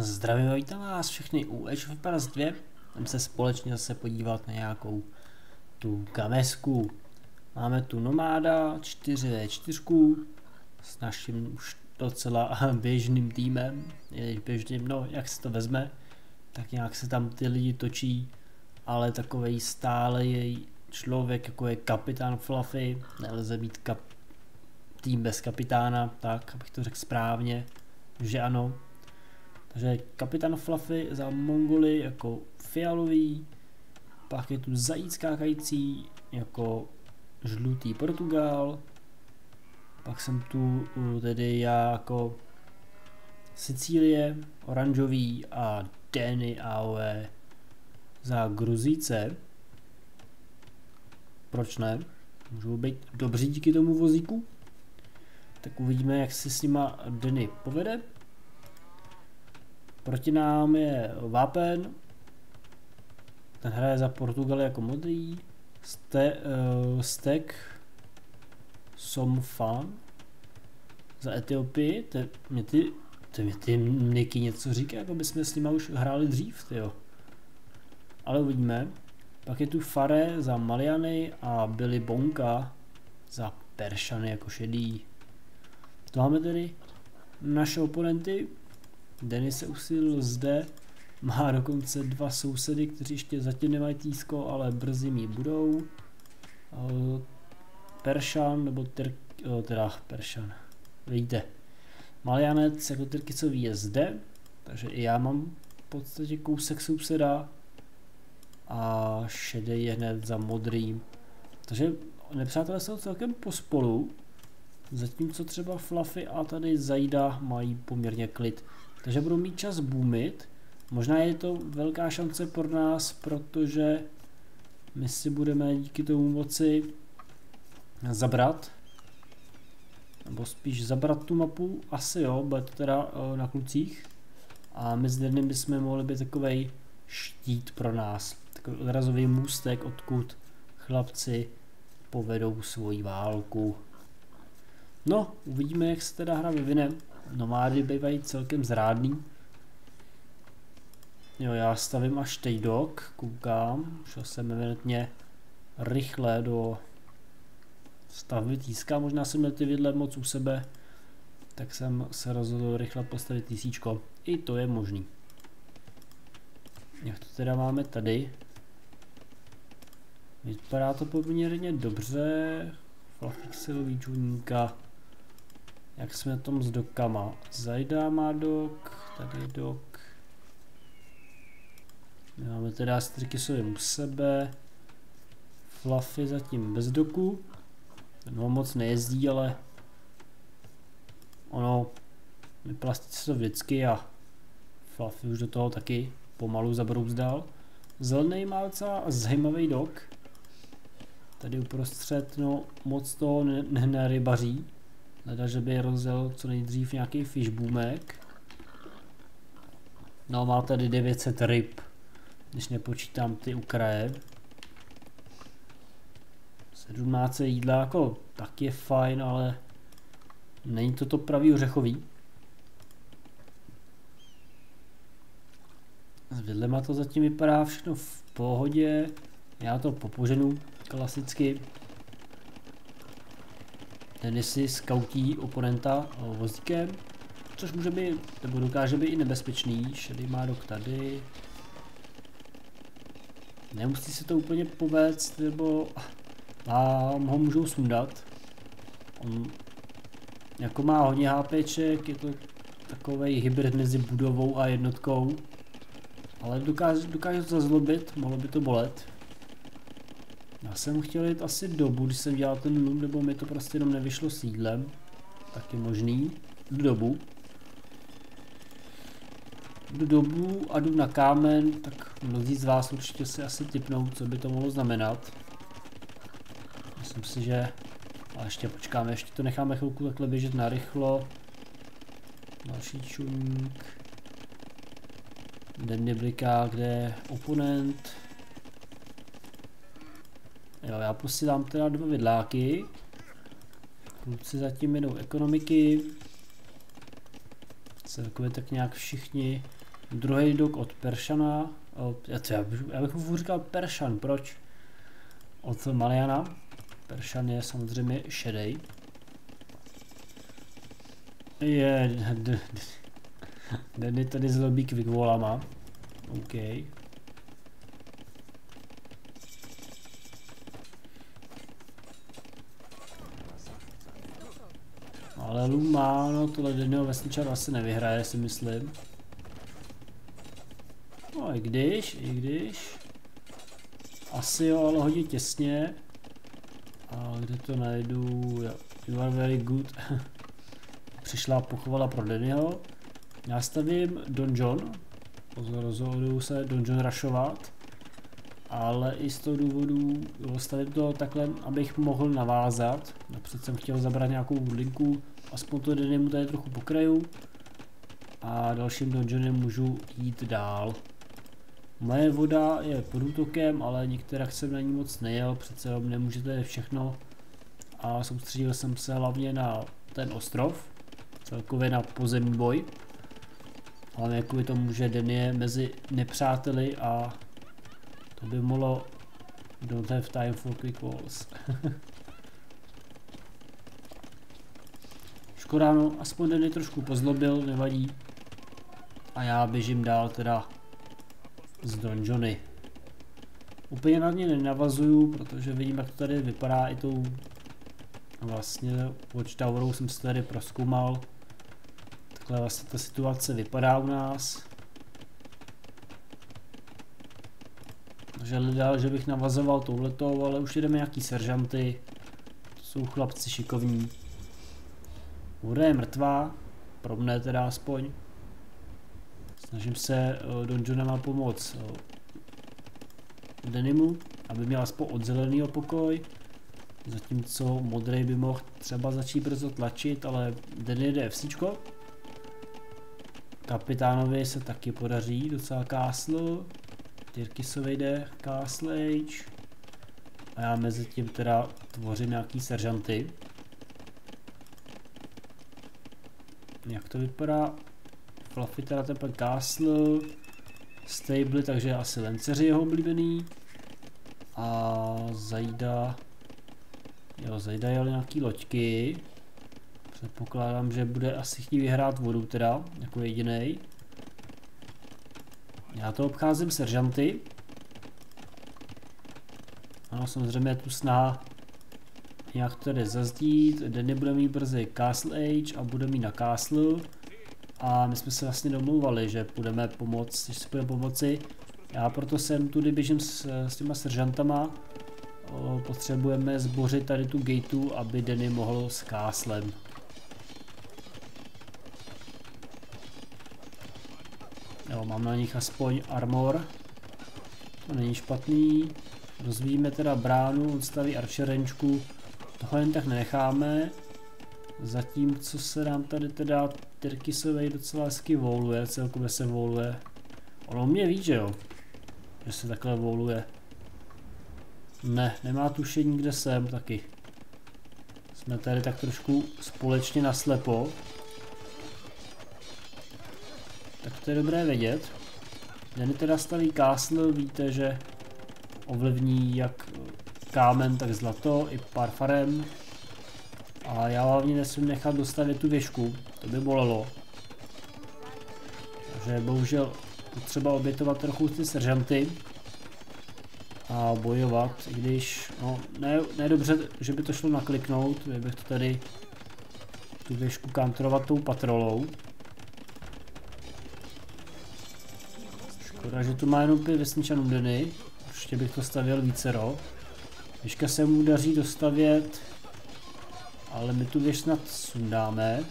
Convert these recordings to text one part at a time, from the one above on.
Zdravím, vítám vás všechny u Age of Empires 2. Jdeme se společně zase podívat na nějakou tu kamesku. Máme tu nomáda 4v4 s naším už docela běžným týmem. Je běžným, no jak se to vezme, tak nějak se tam ty lidi točí, ale takovej stále je člověk, jako je kapitán Fluffy, nelze být kap tým bez kapitána, tak abych to řekl správně, že ano, takže kapitán Fluffy za Mongoly jako fialový, pak je tu zajíc skákající jako žlutý Portugal, pak jsem tu tedy já jako Sicílie, oranžový a Danny AOE za Gruzíce. Proč ne? Můžou být dobří díky tomu vozíku. Tak uvidíme, jak se s nima Denny povede. Proti nám je Vápen. Ten hraje za Portugal jako modrý. Ste, uh, Stek Somfan za Etiopii. To mě ty, to mě ty Niky něco říká, jako bychom s nima už hráli dřív, tyjo. Ale uvidíme. Pak je tu Fare za Maliany a Billy Bonka za Peršany jako šedý. To máme tedy naše oponenty. Denis se usídlil zde, má dokonce dva sousedy, kteří ještě zatím nemají tísko, ale brzy mi budou. Peršan, nebo ter, teda Peršan, vidíte. Malianec jako Tyrkicový je zde, takže i já mám v podstatě kousek souseda a šedý je hned za modrým. Takže nepřátelé jsou celkem pospolu, zatímco třeba Fluffy a tady Zajda mají poměrně klid. Takže budou mít čas boomit. Možná je to velká šance pro nás, protože my si budeme díky tomu moci zabrat. Nebo spíš zabrat tu mapu, asi jo, bude to teda uh, na klucích. A my s Dernym bychom mohli být takový štít pro nás. Takový odrazový můstek, odkud chlapci povedou svoji válku. No, uvidíme, jak se teda hra vyvine nomády bývají celkem zrádný. Jo, já stavím až tejdok, koukám, šel jsem evidentně rychle do stavby tíska, možná jsem měl ty vidle moc u sebe, tak jsem se rozhodl rychle postavit tisíčko. I to je možný. Jak to teda máme tady? Vypadá to poměrně dobře. Flafixelový čuníka. Jak jsme na tom s dokama? Zajda má dok, tady dok. My máme teda Strikisovým u sebe. Fluffy zatím bez doku. Ten ho moc nejezdí, ale ono my plastice to vždycky a Fluffy už do toho taky pomalu zabrouzdal. Zelený má docela zajímavý dok. Tady uprostřed, no moc toho nerybaří. Ne, Leda, že by rozjel co nejdřív nějaký fishboomek. No má tady 900 ryb, když nepočítám ty ukraje. 17 jídla jako tak je fajn, ale není to to pravý ořechový. S vidlema to zatím vypadá všechno v pohodě. Já to popoženu klasicky. Denisy skautí oponenta vozíkem, což může být, nebo dokáže být i nebezpečný. Šedý má dok tady. Nemusí se to úplně povést, nebo vám ho můžou sundat. On jako má hodně HPček, je to takový hybrid mezi budovou a jednotkou. Ale dokáže, dokáže to zazlobit, mohlo by to bolet. Já jsem chtěl jít asi dobu, když jsem dělal ten loom, nebo mi to prostě jenom nevyšlo s jídlem. Tak je možný. Jdu dobu. Jdu dobu a jdu na kámen, tak mnozí z vás určitě si asi typnou, co by to mohlo znamenat. Myslím si, že... A ještě počkáme, ještě to necháme chvilku takhle běžet na rychlo. Další čuník. Den bliká, kde je oponent. Jo, já posílám teda dva vidláky. Kluci zatím jedou ekonomiky. Celkově tak nějak všichni Druhý dok od Peršana, já, já, já bych mu říkal Peršan, proč? Od Maliana. Peršan je samozřejmě šedej. Je, Denny tady zlobí kvikvolama. OK. Ale Luma, no tohle Dennyho vesničar asi nevyhraje, si myslím. No i když, i když. Asi jo, ale hodně těsně. A kde to najdu? You are very good. Přišla pochovala pro Dennyho. Já stavím donjon. Pozor, rozhoduju se donjon rašovat. Ale i z toho důvodu stavím to takhle, abych mohl navázat. Napřed jsem chtěl zabrat nějakou linku, aspoň to Dennymu tady trochu pokraju. A dalším donjonem můžu jít dál. Moje voda je pod útokem, ale některá jsem na ní moc nejel, přece jenom nemůžete všechno. A soustředil jsem se hlavně na ten ostrov, celkově na pozemní boj. Ale kvůli tomu, že den je mezi nepřáteli a to by mohlo don't have time for quick walls. Škoda no, aspoň den je trošku pozlobil, nevadí. A já běžím dál teda z donjony. Úplně na ně nenavazuju, protože vidím, jak to tady vypadá i tou vlastně Watchtowerou jsem se tady proskoumal. Takhle vlastně ta situace vypadá u nás. Takže lidal, že bych navazoval touhletou, ale už jdeme nějaký seržanty. To jsou chlapci šikovní. Voda je mrtvá, pro mne teda aspoň. Snažím se uh, Donjonama pomoct uh, Denimu, aby měl aspoň od zeleného pokoj. Zatímco modrý by mohl třeba začít brzo tlačit, ale Denny jde FCčko. Kapitánovi se taky podaří docela Castle. Tyrkisovi jde Castle Age. A já mezi tím teda tvořím nějaký seržanty. Jak to vypadá? Fluffy teda tepen Castle, Stable, takže asi Lenceři jeho oblíbený. A Zajda, jo Zajda jel nějaký loďky. Předpokládám, že bude asi chtít vyhrát vodu teda, jako jediný. Já to obcházím seržanty. Ano, samozřejmě tu snaha nějak tady zazdít. Denny bude mít brzy Castle Age a bude mít na Castle. A my jsme se vlastně domlouvali, že půjdeme pomoct, když si půjdeme pomoci. Já proto jsem tudy běžím s, s těma seržantama. O, potřebujeme zbořit tady tu gateu, aby Denny mohl s káslem. Mám na nich aspoň armor. To není špatný. Rozvíjíme teda bránu, odstaví arčerenčku. Tohle jen tak nenecháme. Zatímco se nám tady teda Tyrkisovej docela hezky voluje, celkově se voluje. Ono mě ví, že jo? Že se takhle voluje. Ne, nemá tušení, kde jsem taky. Jsme tady tak trošku společně naslepo. Tak to je dobré vědět. Denny teda staví castle, víte, že ovlivní jak kámen, tak zlato, i pár farem. A já hlavně nesmím nechat dostavit tu věžku, to by bolelo. Takže bohužel potřeba obětovat trochu ty seržanty a bojovat, i když, no, ne, ne dobře, že by to šlo nakliknout, bych to tady tu věžku kantrovat tou patrolou. Škoda, že tu má jenom pět vesničanů Denny, určitě bych to stavěl vícero. Věžka se mu daří dostavět ale my tu věž snad sundáme.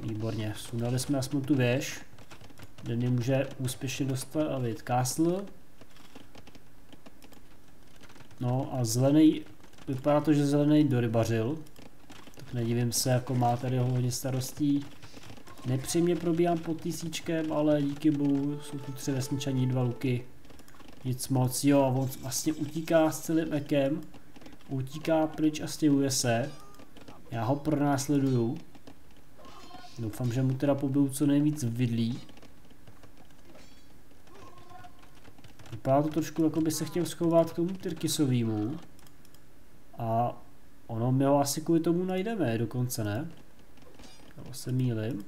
Výborně, sundali jsme aspoň tu věž. Denny může úspěšně dostavit castle. No a zelený, vypadá to, že zelený dorybařil. Tak nedivím se, jako má tady hodně starostí. Nepřímě probíhám pod tisíčkem, ale díky bohu jsou tu tři vesničaní, dva luky. Nic moc, jo, on vlastně utíká s celým ekem utíká pryč a stěhuje se. Já ho pronásleduju. Doufám, že mu teda pobiju co nejvíc vidlí. Vypadá to trošku, jako by se chtěl schovat k tomu Tyrkisovýmu. A ono my ho asi kvůli tomu najdeme dokonce, ne? Nebo se mýlim.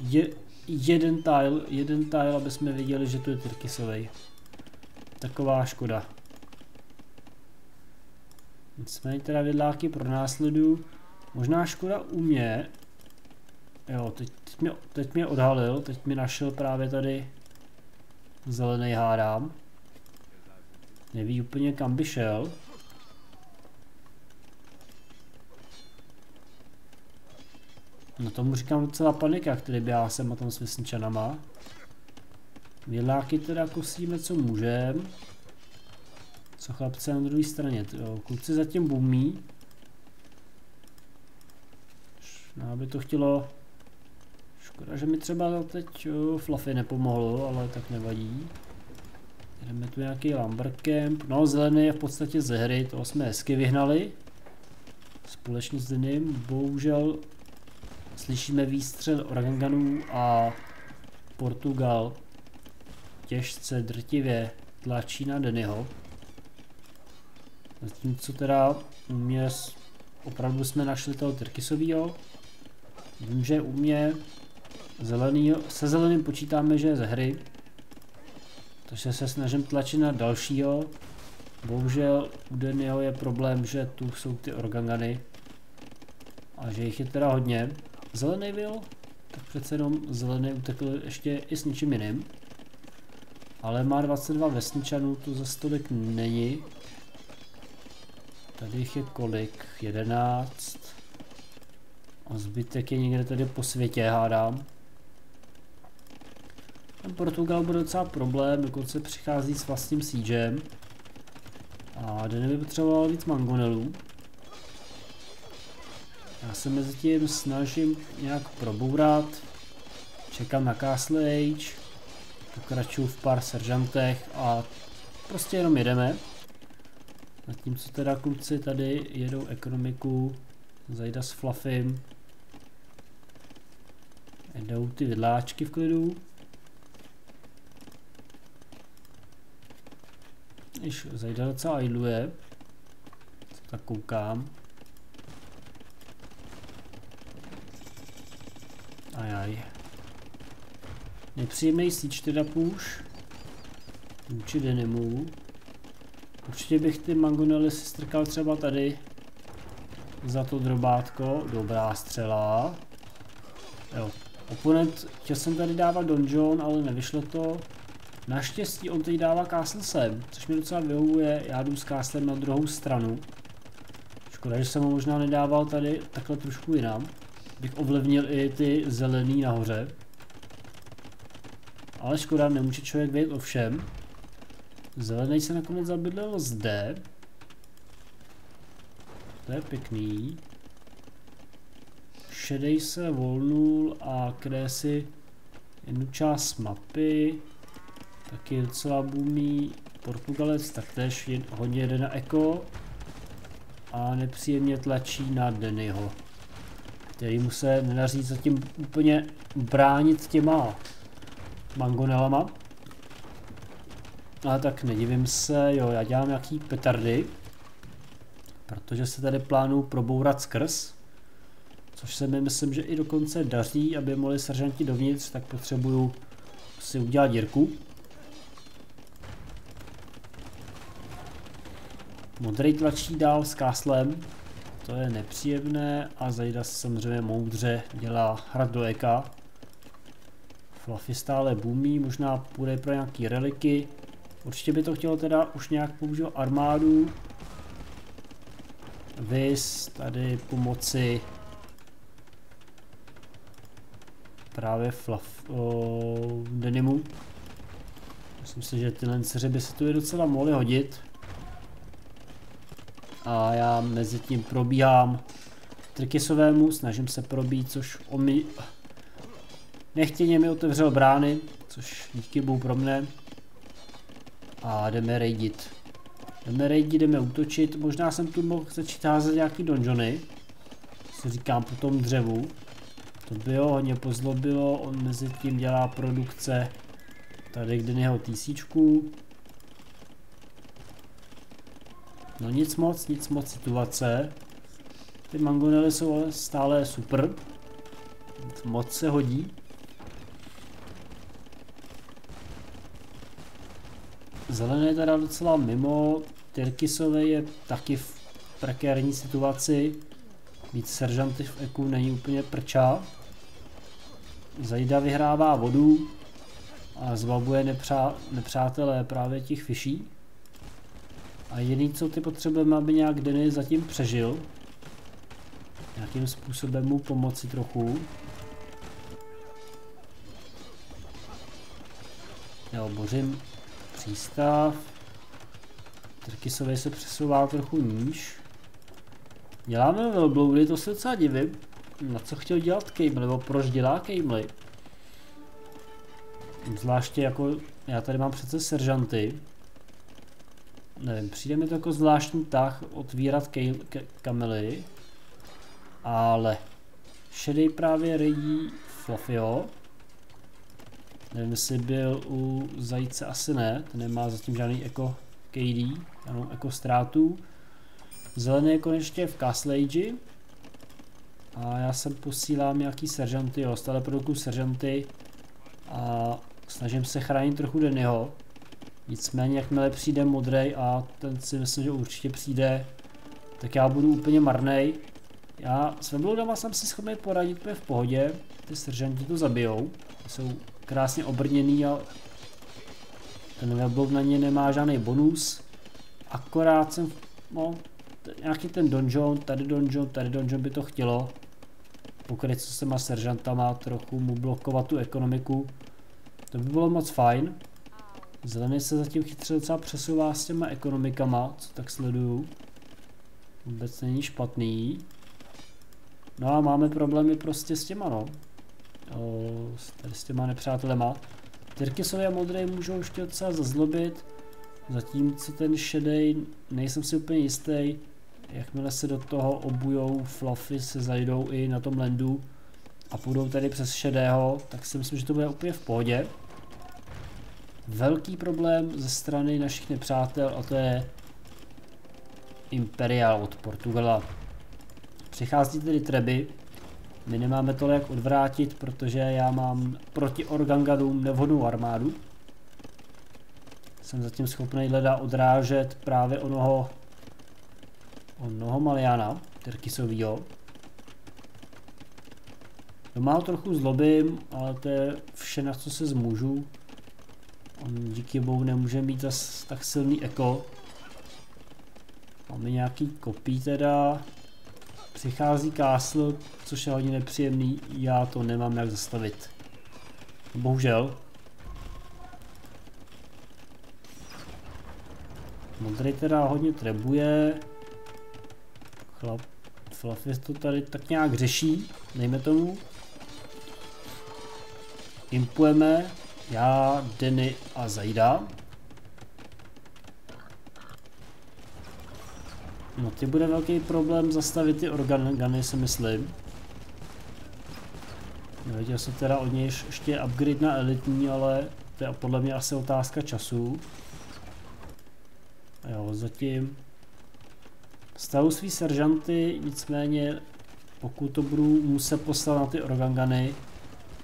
Je, jeden tile, jeden tile, aby jsme viděli, že to je Tyrkisový. Taková škoda. Nicméně teda vidláky pro následu. Možná škoda u mě. Jo, teď, teď, mě, teď mě odhalil, teď mi našel právě tady zelený hádám. Neví úplně kam by šel. No tomu říkám docela panika, který já jsem na tom s vesničanama. Věláky teda kosíme co můžem. Co chlapce na druhé straně, jo, kluci zatím bumí. No, aby to chtělo... Škoda, že mi třeba teď jo, Fluffy nepomohlo, ale tak nevadí. Jdeme tu nějaký Lumbercamp. No, zelený je v podstatě ze hry, toho jsme hezky vyhnali. Společně s Denim, bohužel slyšíme výstřel Oranganů a Portugal těžce drtivě tlačí na Dennyho. Zatímco teda u mě opravdu jsme našli toho Tyrkisovýho. Vím, že u mě zelený, se zeleným počítáme, že je ze hry. Takže se snažím tlačit na dalšího. Bohužel u Dennyho je problém, že tu jsou ty organgany. A že jich je teda hodně. Zelený byl, tak přece jenom zelený utekl ještě i s něčím jiným. Ale má 22 vesničanů, to za stolik není. Tady jich je kolik? 11. A zbytek je někde tady po světě, hádám. Ten Portugal bude docela problém, dokonce přichází s vlastním siegem. A Denny by potřeboval víc mangonelů. Já se mezi tím snažím nějak probourat. Čekám na Castle Age. Pokračuju v pár seržantech a prostě jenom jedeme. Zatímco teda kluci tady jedou ekonomiku, zajda s Fluffym. Jedou ty vidláčky v klidu. Když zajda docela idluje, tak koukám. Ajaj. Nepříjemný síč teda půš. Vůči Denimu. Určitě bych ty mangonely si strkal třeba tady. Za to drobátko. Dobrá střela. Jo. Oponent, chtěl jsem tady dávat donjon, ale nevyšlo to. Naštěstí on teď dává castle sem, což mi docela vyhovuje. Já jdu s castlem na druhou stranu. Škoda, že jsem ho možná nedával tady takhle trošku jinam bych ovlivnil i ty zelený nahoře. Ale škoda, nemůže člověk vědět o všem. Zelený se nakonec zabydlel zde. To je pěkný. Šedej se volnul a kresy jednu část mapy. Taky docela boomí. Portugalec taktéž je, hodně jede na eko. A nepříjemně tlačí na Dennyho který mu se nedaří zatím úplně bránit těma mangonelama. Ale tak nedivím se, jo, já dělám nějaký petardy, protože se tady plánuju probourat skrz, což se mi myslím, že i dokonce daří, aby mohli seržanti dovnitř, tak potřebuju si udělat dírku. Modrý tlačí dál s káslem, to je nepříjemné a Zajda samozřejmě moudře dělá hrad do eka. Fluffy stále boomí, možná půjde pro nějaký reliky. Určitě by to chtělo teda už nějak použít armádu. Vys tady pomoci právě Fluff, o, Denimu. Myslím si, že tyhle by se tu je docela mohly hodit a já mezi tím probíhám trikisovému, snažím se probít, což on mi nechtěně mi otevřel brány, což díky bohu pro mne. A jdeme raidit. Jdeme raidit, jdeme útočit, možná jsem tu mohl začít házet nějaký donjony, si říkám po tom dřevu. To by ho hodně pozlobilo, on mezi tím dělá produkce tady k jeho tisíčku. No nic moc, nic moc situace. Ty mangonely jsou ale stále super. Moc se hodí. Zelené je teda docela mimo. Tyrkisové je taky v prekérní situaci. Mít seržanty v eku není úplně prčá. Zajda vyhrává vodu a zbavuje nepřá, nepřátelé právě těch fiší. A jediný, co ty potřebujeme, aby nějak Denny zatím přežil. Nějakým způsobem mu pomoci trochu. Jo, bořím přístav. Trkisově se přesouvá trochu níž. Děláme velbloudy, to se docela divím. Na co chtěl dělat Cable, nebo proč dělá Cable? Zvláště jako, já tady mám přece seržanty. Nevím, přijde mi to jako zvláštní tah otvírat ke, kamely. Ale šedej právě rejí Fluffyho. Nevím, jestli byl u zajíce, asi ne, ten nemá zatím žádný jako KD, jenom jako ztrátu. Zelený je konečně v Castle Age. A já sem posílám nějaký seržanty, jo, stále produkuju seržanty a snažím se chránit trochu Dennyho. Nicméně, jakmile přijde modrej a ten si myslím, že určitě přijde, tak já budu úplně marnej. Já s Webloadama jsem si schopný poradit úplně v pohodě, ty seržanti to zabijou, jsou krásně obrněný a ten Webload na ně nemá žádný bonus, akorát jsem, no, nějaký ten donjon, tady donjon, tady donjon by to chtělo, pokryt se s těma seržantama, trochu mu blokovat tu ekonomiku, to by bylo moc fajn. Zelený se zatím chytře docela přesouvá s těma ekonomikama, co tak sleduju. Vůbec není špatný. No a máme problémy prostě s těma, no. O, tady s těma nepřátelema. Tyrkisové a modré můžou ještě docela zazlobit, zatímco ten šedej, nejsem si úplně jistý, jakmile se do toho obujou fluffy, se zajdou i na tom landu a půjdou tady přes šedého, tak si myslím, že to bude úplně v pohodě. Velký problém ze strany našich nepřátel a to je Imperial od Portugala. Přichází tedy Treby, my nemáme to jak odvrátit, protože já mám proti Organgadům nevhodnou armádu. Jsem zatím schopný leda odrážet právě onoho onoho Maliana, Terkisovýho. Doma ho trochu zlobím, ale to je vše, na co se zmůžu. On díky bohu nemůže mít zas tak silný eko. Máme nějaký kopí teda. Přichází Castle, což je hodně nepříjemný, já to nemám jak zastavit. Bohužel. Modrý teda hodně trebuje. Chlap, Fluffy to tady tak nějak řeší, nejme tomu. Impujeme, já, Denny a Zaida. No ty bude velký problém zastavit ty organy, si myslím. Nevěděl jsem teda od něj ještě upgrade na elitní, ale to je podle mě asi otázka času. Jo, zatím stavu svý seržanty, nicméně pokud to budu muset poslat na ty organgany,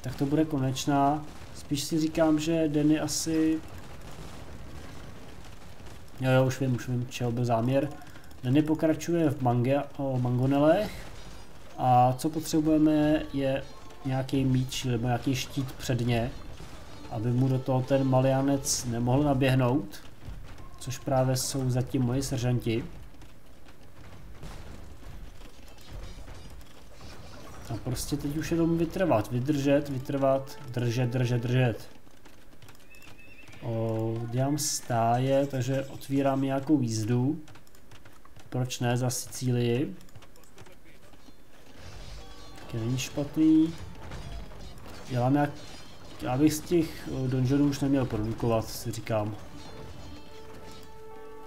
tak to bude konečná. Spíš si říkám, že Denny asi... Jo, jo, už vím, už vím, čeho byl záměr. Denny pokračuje v mange, o mangonelech a co potřebujeme je nějaký míč nebo nějaký štít předně, aby mu do toho ten malianec nemohl naběhnout, což právě jsou zatím moji seržanti. Prostě teď už jenom vytrvat, vydržet, vytrvat, držet, držet, držet. O, dělám stáje, takže otvírám nějakou jízdu. Proč ne za Sicílii? Taky není špatný. Dělám jak... Já bych z těch donjonů už neměl produkovat, si říkám.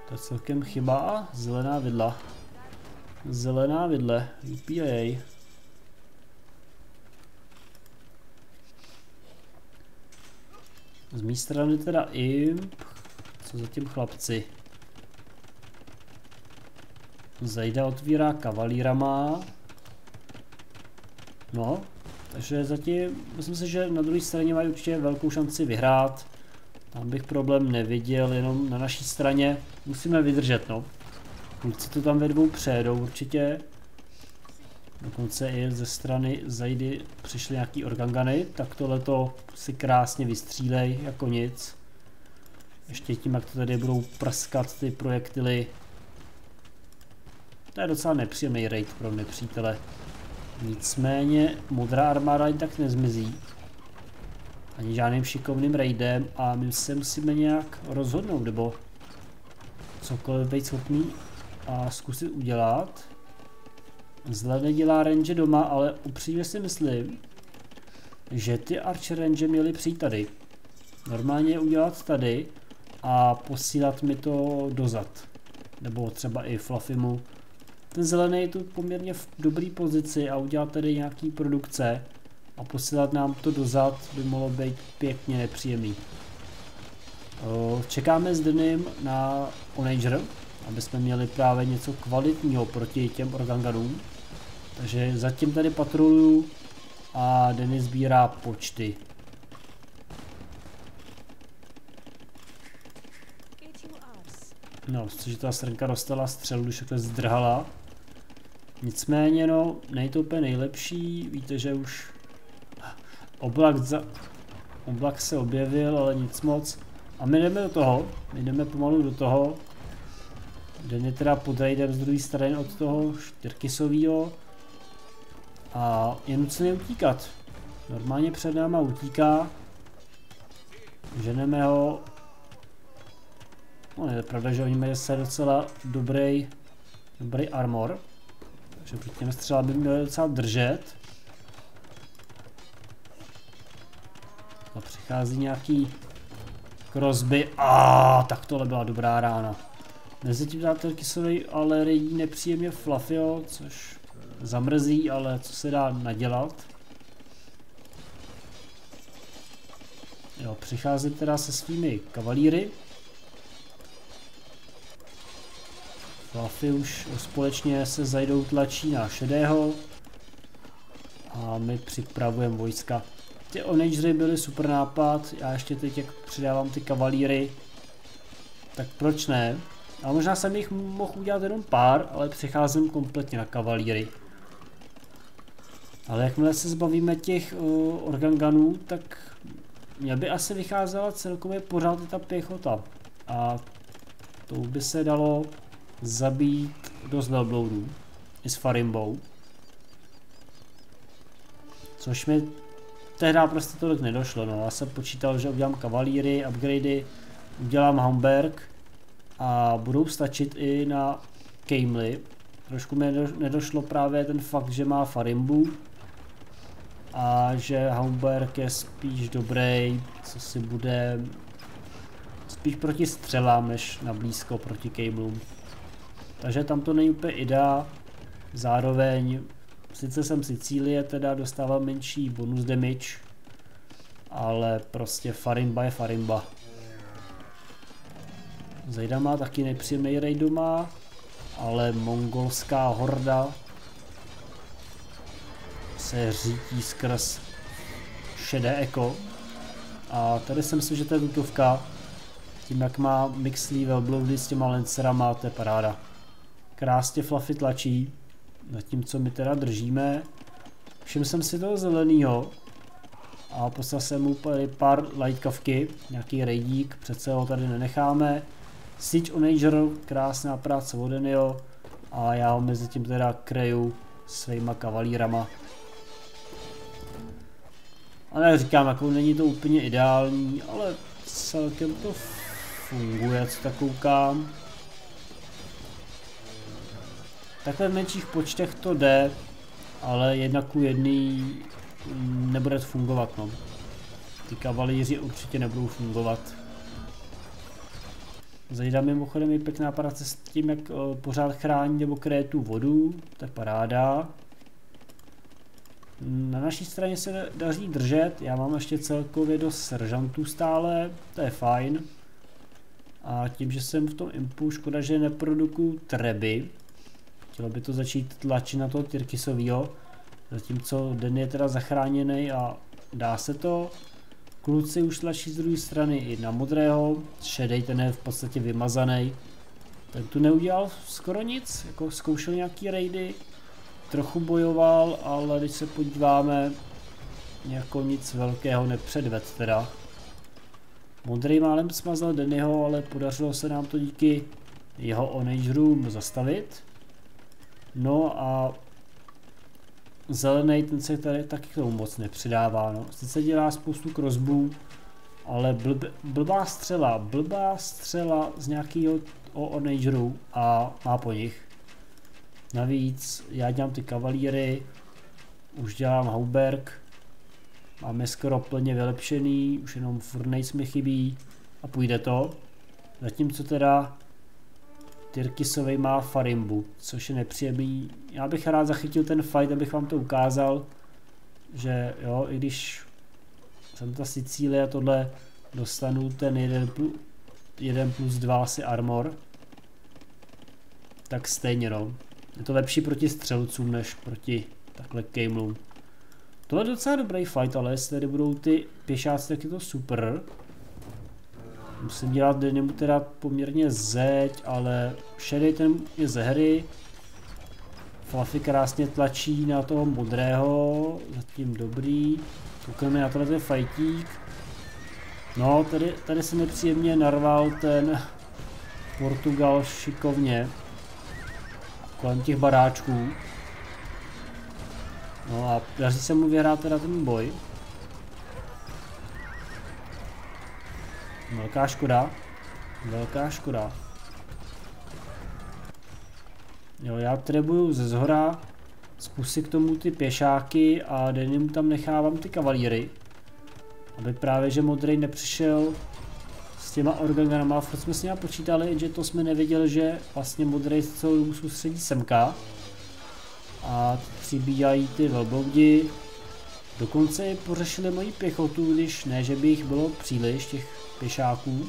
To je celkem chyba. Zelená vidla. Zelená vidle. UPA. Z mé strany teda imp. Co za tím chlapci? Zajda otvírá kavalírama. No, takže zatím, myslím si, že na druhé straně mají určitě velkou šanci vyhrát. Tam bych problém neviděl, jenom na naší straně musíme vydržet, no. Kluci to tam ve dvou přejedou určitě. Dokonce i ze strany Zajdy přišly nějaký organgany, tak tohle to si krásně vystřílej jako nic. Ještě tím, jak to tady budou prskat ty projektily. To je docela nepříjemný raid pro nepřítele. Nicméně modrá armáda tak nezmizí. Ani žádným šikovným raidem a my se musíme nějak rozhodnout, nebo cokoliv být schopný a zkusit udělat. Zle nedělá range doma, ale upřímně si myslím, že ty archer range měly přijít tady. Normálně je udělat tady a posílat mi to dozad. Nebo třeba i Fluffimu. Ten zelený je tu poměrně v dobré pozici a udělat tady nějaký produkce a posílat nám to dozad by mohlo být pěkně nepříjemný. Čekáme s Denim na Onager, aby jsme měli právě něco kvalitního proti těm organganům. Takže zatím tady patroluju a Denis sbírá počty. No, že ta srnka dostala střelu, když takhle zdrhala. Nicméně, no, není to úplně nejlepší, víte, že už oblak, za... oblak se objevil, ale nic moc. A my jdeme do toho, my jdeme pomalu do toho. Den je teda pod z druhé strany od toho Štyrkisovýho. A je nucený utíkat. Normálně před náma utíká. Ženeme ho. No je pravda, že oni mají se docela dobrý, dobrý armor. Takže proti těm střela by měli docela držet. A přichází nějaký Crosby. A tak tohle byla dobrá rána. Mezi tím dátel kyselý ale nepříjemně Flafio, což zamrzí, ale co se dá nadělat. Jo, přicházím teda se svými kavalíry. Fluffy už společně se zajdou tlačí na šedého. A my připravujeme vojska. Ty onagery byly super nápad, já ještě teď jak přidávám ty kavalíry, tak proč ne? A možná jsem jich mohl udělat jenom pár, ale přicházím kompletně na kavalíry. Ale jakmile se zbavíme těch uh, organganů, tak mě by asi vycházela celkově pořád ta pěchota. A to by se dalo zabít dost velbloudů. I s farimbou. Což mi tehdy prostě tolik nedošlo. No. Já jsem počítal, že udělám kavalíry, upgradey, udělám Hamburg a budou stačit i na Kamely. Trošku mi nedošlo právě ten fakt, že má farimbu a že Hamburg je spíš dobrý, co si bude spíš proti střelám, než na blízko proti Camelům. Takže tam to není úplně idea, zároveň sice jsem Sicílie, teda dostávám menší bonus damage, ale prostě farimba je farimba. Zajda má taky nepříjemný raid doma, ale mongolská horda se řítí skrz šedé eko. A tady si, že to je tutovka. Tím jak má mixlí velbloudy s těma lancerama, to je paráda. Krásně Fluffy tlačí, zatímco my teda držíme. Všim jsem si toho zelenýho a poslal jsem mu pár lightkavky, nějaký rejdík, přece ho tady nenecháme. Siege Onager, krásná práce od Enio a já ho mezi tím teda kreju svýma kavalírama. Ale říkám, jako není to úplně ideální, ale celkem to funguje, co tak koukám. Takhle v menších počtech to jde, ale jedna ku jedný nebude fungovat, no. Ty kavalíři určitě nebudou fungovat. Zajda mimochodem je pěkná práce s tím, jak uh, pořád chrání nebo kryje tu vodu, to je paráda. Na naší straně se daří držet, já mám ještě celkově do seržantů stále, to je fajn. A tím, že jsem v tom impu, škoda, že neprodukuju treby. Chtělo by to začít tlačit na toho Tyrkisovýho. Zatímco Den je teda zachráněný a dá se to. Kluci už tlačí z druhé strany i na modrého. Šedej ten je v podstatě vymazaný. Ten tu neudělal skoro nic, jako zkoušel nějaký raidy. Trochu bojoval, ale když se podíváme, jako nic velkého nepředved teda. Modrý málem smazal Dennyho, ale podařilo se nám to díky jeho Onage Room zastavit. No a zelený ten se tady taky k tomu moc nepřidává. No. Sice dělá spoustu krozbů, ale blb, blbá střela, blbá střela z nějakého Onageru a má po nich. Navíc já dělám ty kavalíry, už dělám Hauberg, máme skoro plně vylepšený, už jenom furnejs mi chybí a půjde to. Zatímco teda Tyrkisovej má Farimbu, což je nepříjemný. Já bych rád zachytil ten fight, abych vám to ukázal, že jo, i když jsem ta Sicílie a tohle dostanu ten 1 plus, 1 plus 2 asi armor, tak stejně no. Je to lepší proti střelcům, než proti takhle kejmlům. Tohle je docela dobrý fight, ale jestli tady budou ty pěšáci, tak je to super. Musím dělat Denimu teda poměrně zeď, ale šedý ten je ze hry. Fluffy krásně tlačí na toho modrého, zatím dobrý. Koukneme na tenhle fajtík. No, tady, tady se nepříjemně narval ten Portugal šikovně. Kolem těch baráčků. No a daří se mu vyhrát teda ten boj. Velká škoda. Velká škoda. Jo, já trebuju ze zhora, zkusit k tomu ty pěšáky a denim tam nechávám ty kavalíry. Aby právě, že modrý nepřišel s těma organama, furt jsme s nimi počítali, že to jsme nevěděli, že vlastně modrý z celou dobu soustředí semka. A přibíjají ty velbloudi. Dokonce i pořešili moji pěchotu, když ne, že by jich bylo příliš, těch pěšáků.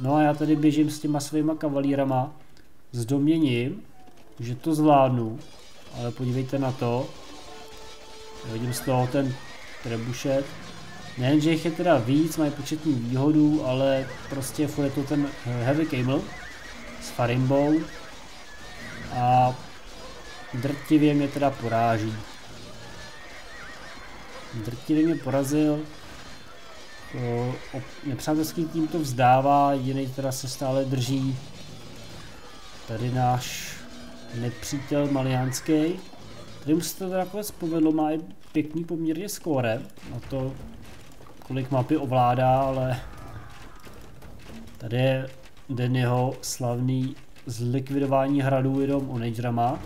No a já tady běžím s těma svýma kavalírama s doměním, že to zvládnu, ale podívejte na to. Vidím z toho ten trebušet. Nejen, že jich je teda víc, mají početní výhodu, ale prostě je to ten Heavy Camel s farimbou a drtivě mě teda poráží. Drtivě mě porazil, nepřátelský tým to vzdává, jiný teda se stále drží. Tady náš nepřítel Maliánský. Tady mu se to nakonec povedlo, má i pěkný poměrně skóre na to, kolik mapy ovládá, ale tady je den jeho slavný zlikvidování hradů jenom Onagerama.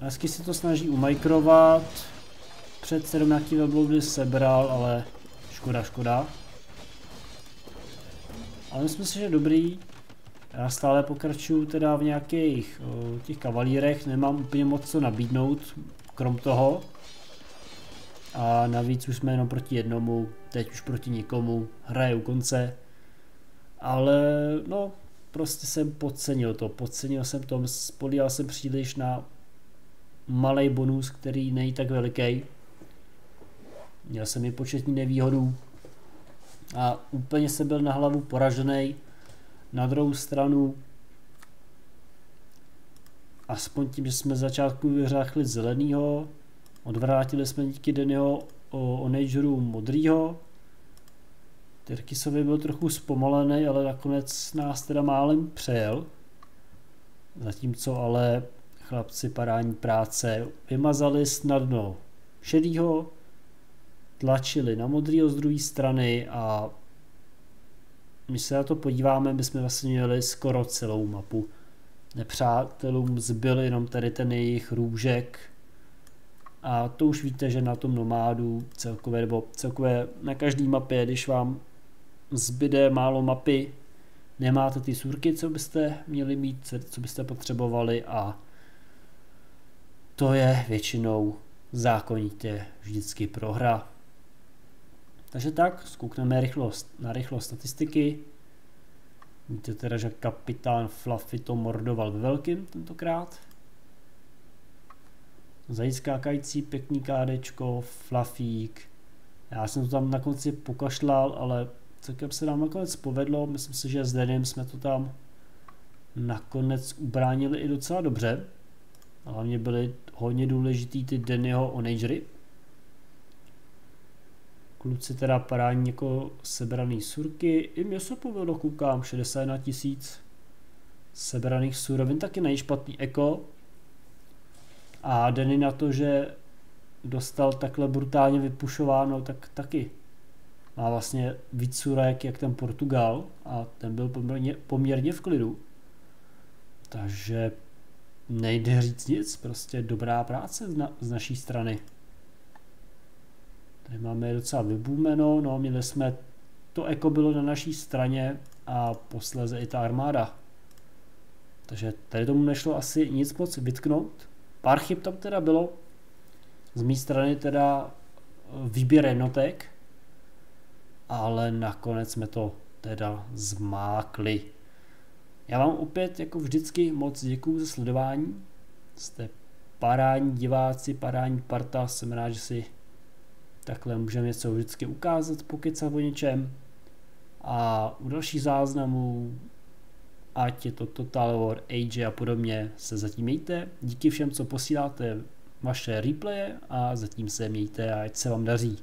Hezky si to snaží umajkrovat. Před nějaký webloady sebral, ale škoda, škoda. Ale myslím si, že dobrý. Já stále pokračuju teda v nějakých o, těch kavalírech, nemám úplně moc co nabídnout, krom toho. A navíc už jsme jenom proti jednomu, teď už proti nikomu, hraje u konce. Ale no, prostě jsem podcenil to, podcenil jsem to, spolíhal jsem příliš na malý bonus, který není tak veliký. Měl jsem i početní nevýhodu a úplně se byl na hlavu poražený. Na druhou stranu aspoň tím, že jsme začátku vyřáchli zelenýho, odvrátili jsme díky Dennyho o Onageru modrýho. Tyrkisovi byl trochu zpomalený, ale nakonec nás teda málem přejel. Zatímco ale chlapci parání práce vymazali snadno šedýho, tlačili na modrýho z druhé strany a když se na to podíváme, my jsme vlastně měli skoro celou mapu. Nepřátelům zbyl jenom tady ten jejich růžek a to už víte, že na tom nomádu celkově, nebo celkově na každý mapě, když vám zbyde málo mapy, nemáte ty surky, co byste měli mít, co byste potřebovali a to je většinou zákonitě vždycky prohra. Takže tak, zkoukneme rychlost, na rychlost statistiky. Víte teda, že kapitán Fluffy to mordoval ve velkým tentokrát. Zajískákající pěkný kádečko, Fluffík. Já jsem to tam na konci pokašlal, ale celkem se nám nakonec povedlo. Myslím si, že s Denim jsme to tam nakonec ubránili i docela dobře. Hlavně byly hodně důležitý ty Dennyho onagery. Kluci teda parání jako sebraný surky. I mě se povedlo, koukám, 61 tisíc sebraných surovin, taky nejšpatný eko. A Denny na to, že dostal takhle brutálně vypušováno, tak taky má vlastně víc surek jak ten Portugal a ten byl poměrně, poměrně v klidu. Takže nejde říct nic, prostě dobrá práce z, na, z naší strany. Tady máme docela vybůmeno, no měli jsme, to eko bylo na naší straně a posleze i ta armáda. Takže tady tomu nešlo asi nic moc vytknout. Pár chyb tam teda bylo, z mé strany teda výběr jednotek, ale nakonec jsme to teda zmákli. Já vám opět jako vždycky moc děkuju za sledování. Jste parání diváci, parání parta, jsem rád, že si takhle můžeme něco vždycky ukázat, pokecat o něčem. A u dalších záznamů, ať je to Total War, Age a podobně, se zatím mějte. Díky všem, co posíláte vaše replaye a zatím se mějte a ať se vám daří.